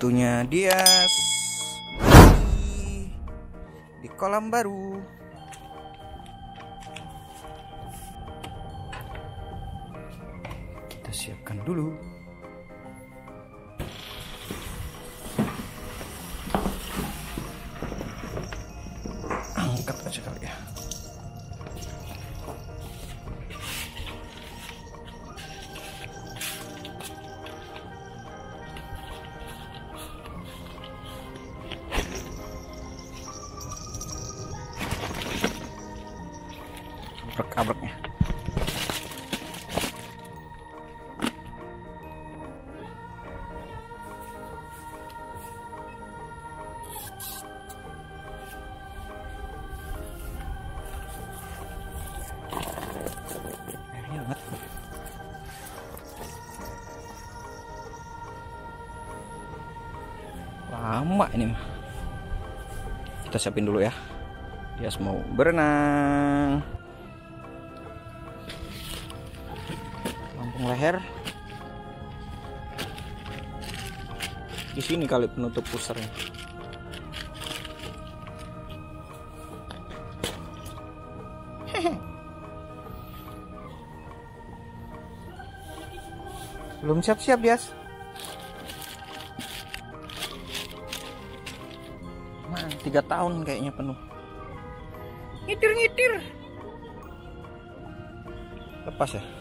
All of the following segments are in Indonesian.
Waktunya dia di kolam baru. Kita siapkan dulu. Abrek-abreknya airnya hangat lama ini mah. Kita siapin dulu ya. Dia mau berenang leher. Di sini kali penutup pusarnya belum siap-siap Yas. Man, tiga tahun kayaknya penuh. Ngitir-ngitir. Lepas ya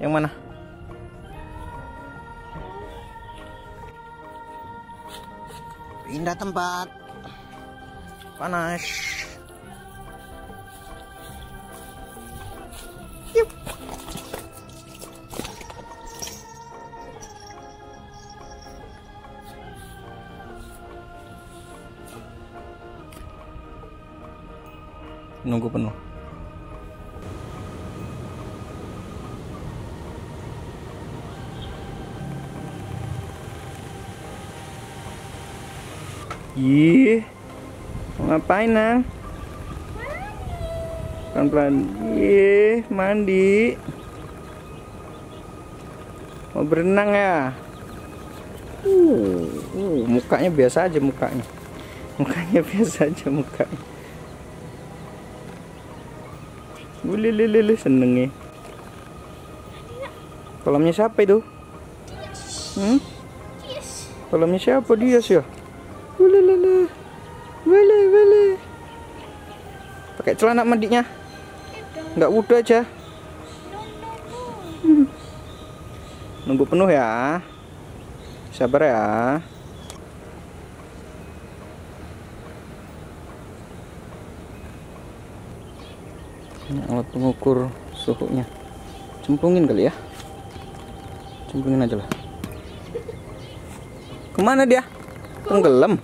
yang mana? Pindah tempat. Panas. Yup. nunggu penuh Ih, mau ngapain nang? Pelan-pelan. Ih, mandi. Mau berenang ya? Uh, uh, mukanya biasa aja mukanya. Mukanya biasa aja mukanya. Lele seneng ya. Kolamnya siapa itu? Hmm? Kolamnya siapa dia sih ya? Pakai celana mandinya? Enggak wudhu aja. Nunggu penuh ya. Sabar ya. Ini alat pengukur suhunya. Cemplungin kali ya. Cemplungin aja lah. Ke mana dia? Tenggelam.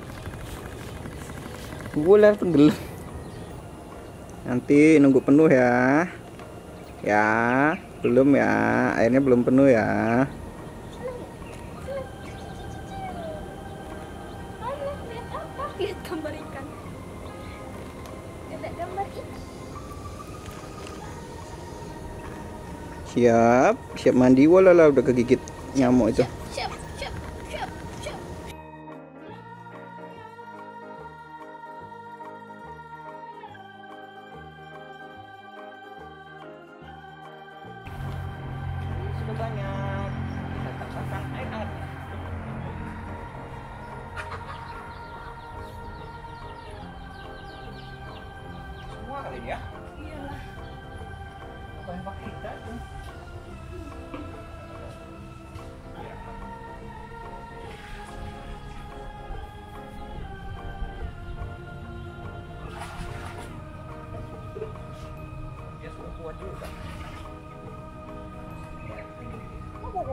Gue lihat tenggelam. Nanti nunggu penuh ya. Ya, belum ya. Airnya belum penuh ya. Lihat gambar ikan. Lihat gambar ikan. Siap, siap mandi walala udah kegigit nyamuk itu. Banyak. Kita tambahkan air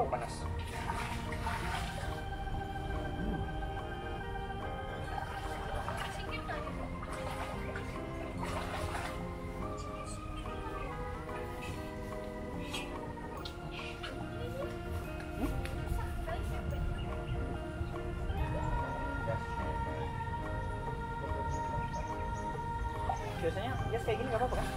Oh, panas. Biasanya ya kayak gini gak apa-apa kan?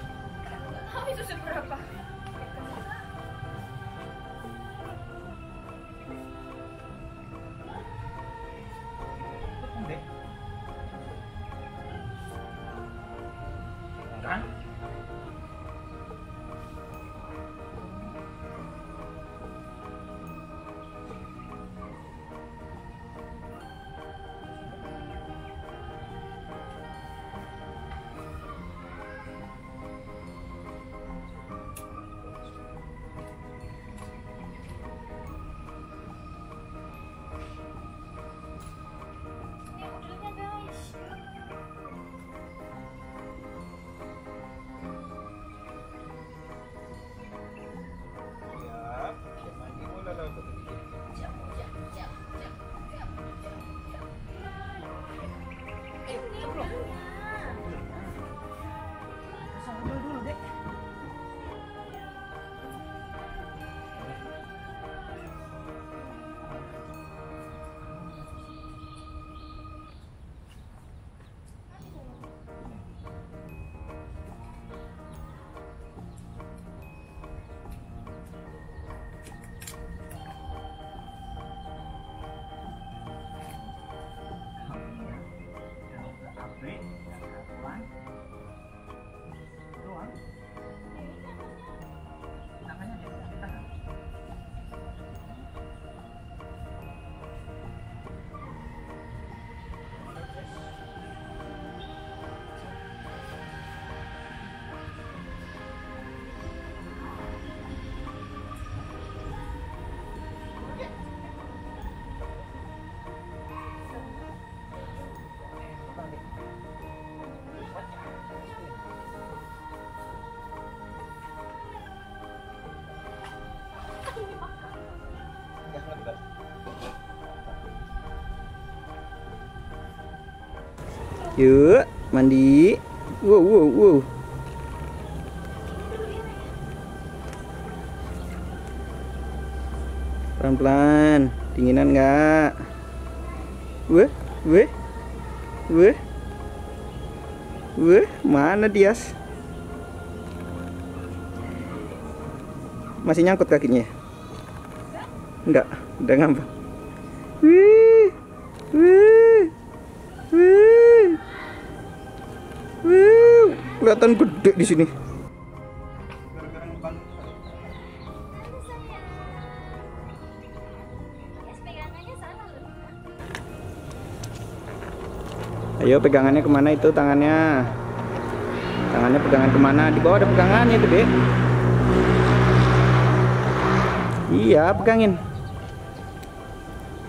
Yuk, mandi. Wow, wow, wow. Pelan-pelan. Dinginan nggak? Weh, weh, weh, weh. Mana Dias? Masih nyangkut kakinya? Enggak, udah ngambang. Wih, wih, wih, Kelihatan gede di sini. Ayo pegangannya ke mana itu tangannya? Tangannya pegangan ke mana? Di bawah ada pegangannya itu dek. Iya pegangin.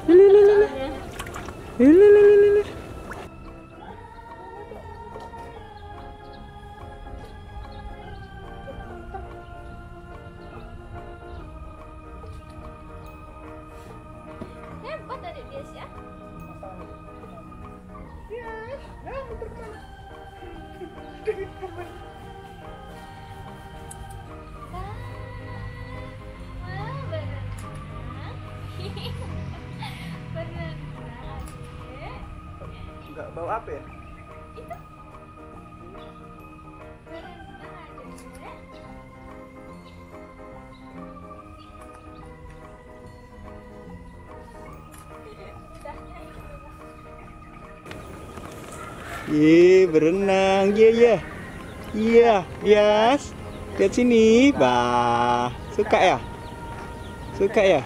Lili, lili, lili. Lili, lili, Bau apa ya? Itu. Ih, berenang. Iya, iya. Iya, Yas. Lihat sini. Bah, suka ya? Suka ya?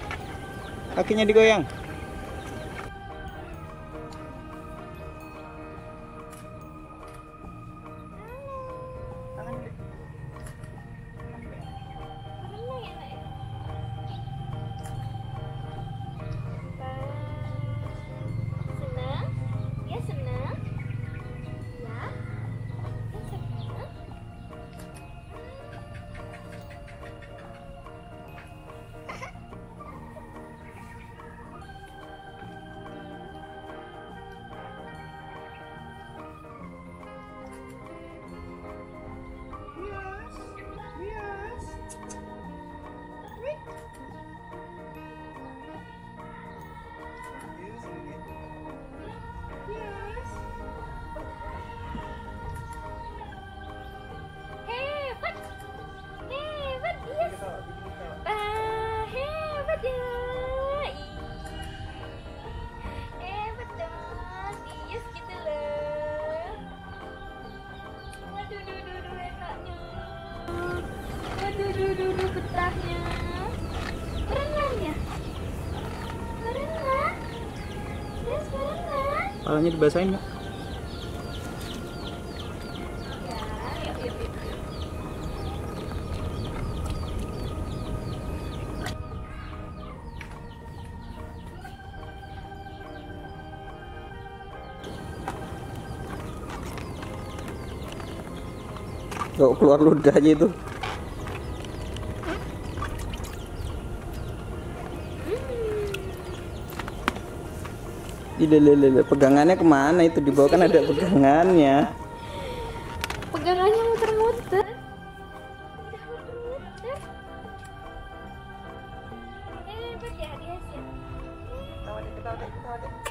Kakinya digoyang. Berenang! Palanya dibasahin nggak? Kok keluar ludahnya itu? Ih, lele, lele. Pegangannya ke mana itu? Di bawah kan ada pegangannya. Pegangannya muter-muter. Eh,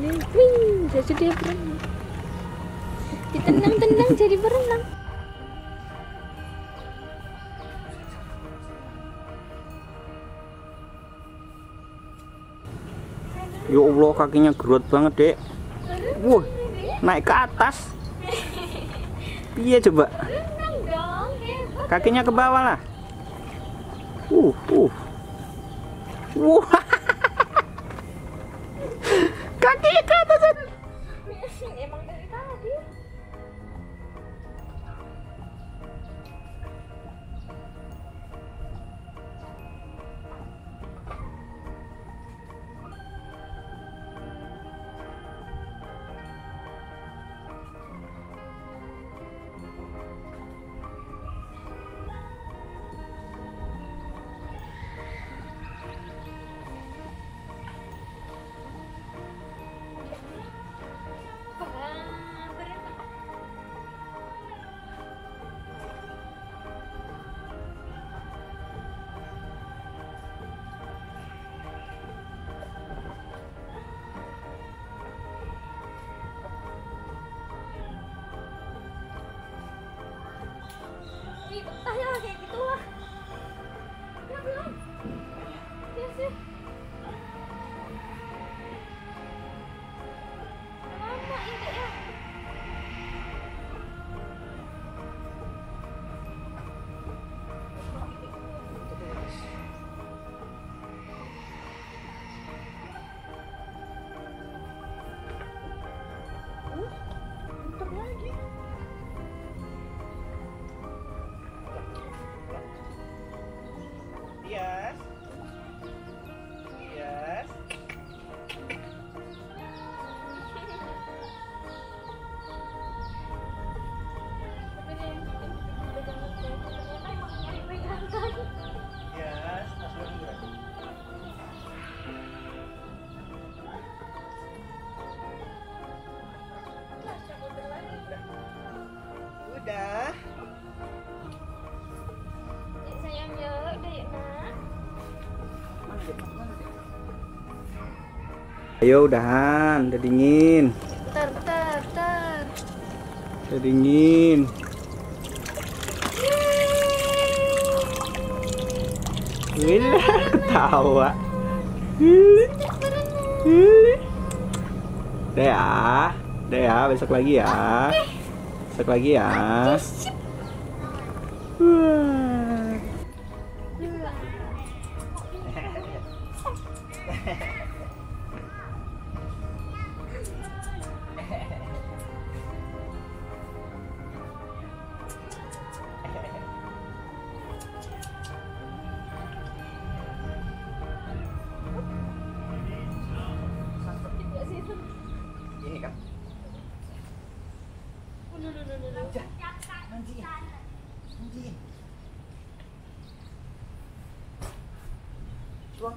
Dia. Wing, jadi dia berenang. Ditendang-tendang jadi berenang. Ya Allah, kakinya gerut banget, Dek. Wah, naik ke atas. Iya coba. Kakinya ke bawah lah. Uh, uh. Wah. Kakinya Ayo udahan, udah dingin. Bentar, bentar, bentar. Udah dingin. Wila ketawa. Udah ya. Udah ya, besok lagi ya. Besok lagi ya. Wah.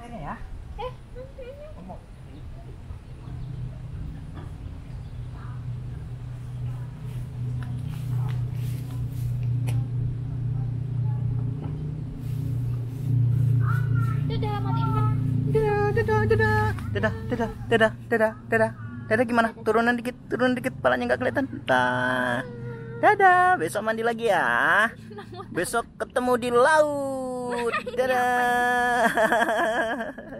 Airnya ya. Eh. Ngomong. Dadah, matiin kan. Dadah, dadah, dadah. Dadah, dadah, dadah, dadah, dadah. Gimana? Turunan dikit, turunan dikit, palanya nggak kelihatan. Nah, dadah. Besok mandi lagi ya. Besok ketemu di laut. Dadah.